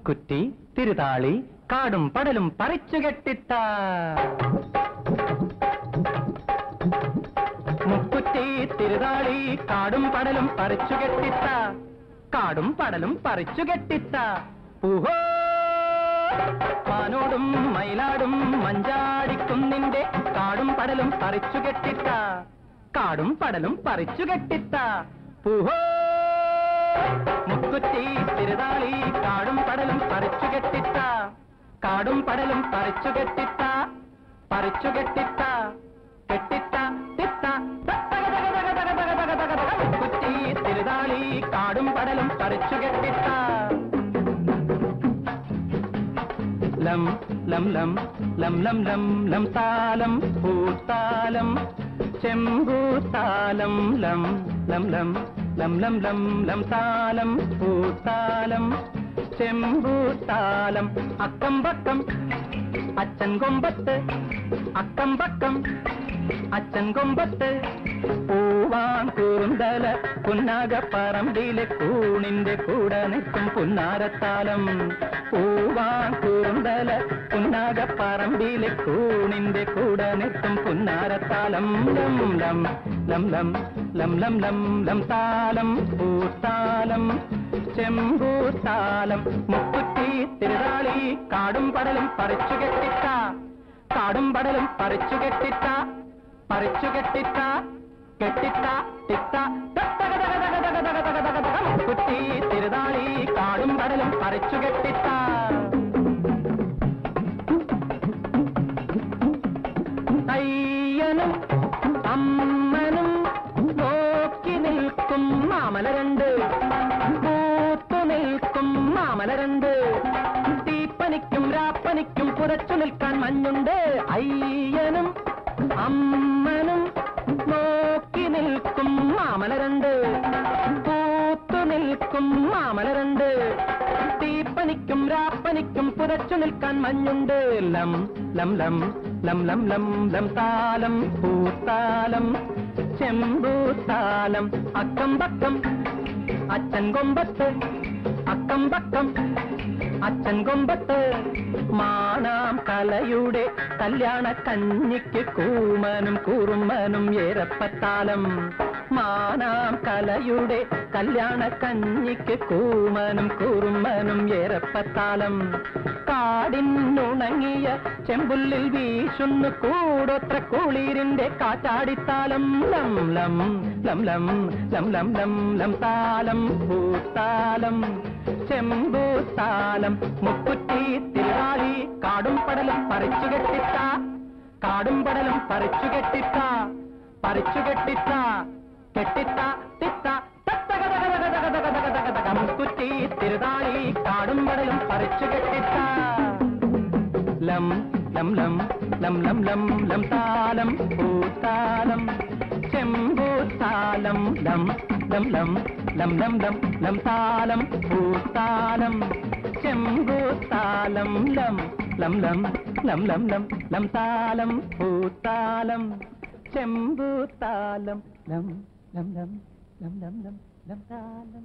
മുക്കുറ്റി തിരുതാളി കാടും പടലും പറിച്ചു കെട്ടിത്ത. മുക്കുറ്റി തിരുതാളി കാടും പടലും പറിച്ചു കെട്ടിത്ത. കാടും പടലും പറിച്ചു കെട്ടിത്ത. പൂഹോ മാനോടും മയിലാടും മഞ്ചാടിക്കുന്നിന്റെ കാടും പടലും പറിച്ചു കെട്ടിത്ത. കാടും പടലും പറിച്ചു കെട്ടിത്ത. ഊഹോ! മുക്കുറ്റി തിരുതാളി കാടും പടലും പറിച്ചു കെട്ടിത്ത കാടും പടലും പറിച്ചു കെട്ടിത്ത പറിച്ചു കെട്ടിത്ത കെട്ടിത്ത തിത്ത മുക്കുറ്റി തിരുതാളി കാടും പടലും പറിച്ചു കെട്ടിത്ത ലം ലം ലം ലം ലം ലം ലം താലം പൂത്താലം ചെമ്പൂത്താലം ലം ലം ലം. ലം ലം ലം ലം താലം പൂത്താലം ചെമ്പൂത്താലം അക്കം പക്കം അച്ഛൻ കൊമ്പത്ത് അക്കം പക്കം അച്ഛൻ കൊമ്പത്ത് പൂവാൻ കൂന്തല പുന്നാകപ്പറമ്പിലെ കൂണിന്റെ കൂടെ നിൽക്കും പുന്നാരത്താലം പൂവാൻ കൂന്തല പുന്നാകപ്പറമ്പിലെ കൂണിന്റെ കൂടെ നിൽക്കും പുന്നാരത്താലം ലം ലം ലം ലം ലം ലം ലം ലം താലം പൂത്താലം ചെമ്പൂത്താലം മുക്കുറ്റി തിരുതാളി കാടും പടലും പറിച്ചു കെട്ടിട്ട കാടും പടലും പറിച്ചു കെട്ടിട്ട പറിച്ചു കെട്ടിട്ട കെട്ടിട്ട തിട്ട മുക്കുറ്റി തിരുതാളി കാടും പടലും പറിച്ചു കെട്ടിട്ട പുറച്ചു നിൽക്കാൻ മഞ്ഞുണ്ട്. അയ്യനും അമ്മനും നോക്കി നിൽക്കും മാമല രണ്ട്. പൂത്തു നിൽക്കും മാമല രണ്ട്. തീപ്പനിക്കും രാപ്പനിക്കും പുറച്ചു നിൽക്കാൻ മഞ്ഞുണ്ട്. ലം ലം ലം ലം ലം ലം ലം താലം പൂത്താലം ചെമ്പൂത്താലം അക്കം പക്കം അച്ഛൻ കൊമ്പത്ത് അക്കം പക്കം അച്ഛൻ കൊമ്പത്ത് മാണാം കലയുടെ കല്യാണ കഞ്ഞിക്ക് കൂമനും കുറുമനും ഏറപ്പത്താലം. മാനാം കലയുടെ കല്യാണ കഞ്ഞിക്ക് കൂമനും കുറുമനും ഏറപ്പത്താലം. കാടിനുണങ്ങിയ ചെമ്പുല്ലിൽ വീശുന്നു കൂടൊത്ര കുളിരിന്റെ കാറ്റാടിത്താലം. ലം ലം ലം ലം ലം ലം ലം ലം താലം പൂത്താലം ചെമ്പൂത്താലം മുക്കുറ്റി തിരുവാളി കാടും പടലും പറിച്ചു കെട്ടിട്ട കാടും പടലും പറിച്ചു കെട്ടിട്ട പറിച്ചു കെട്ടിട്ട കെട്ടിട്ട തിട്ട മുക്കുറ്റി തിരുതാളി കാടും പടലും പറിച്ചു കെട്ടിട്ട ലം ലം ലം ലം ലം ലം ലം താലം പൂത്താലം ചെമ്പൂത്താലം ലം ലം ലം ലം ലം ലം ലം താലം ഭൂത്താലം ചെമ്പൂത്താലം ലം ലം ലം ലം ലം ലം ലം താലം ഭൂത്താലം ചെമ്പൂത്താലം ലം ലം ലം ലം ലം ലം ലം താലം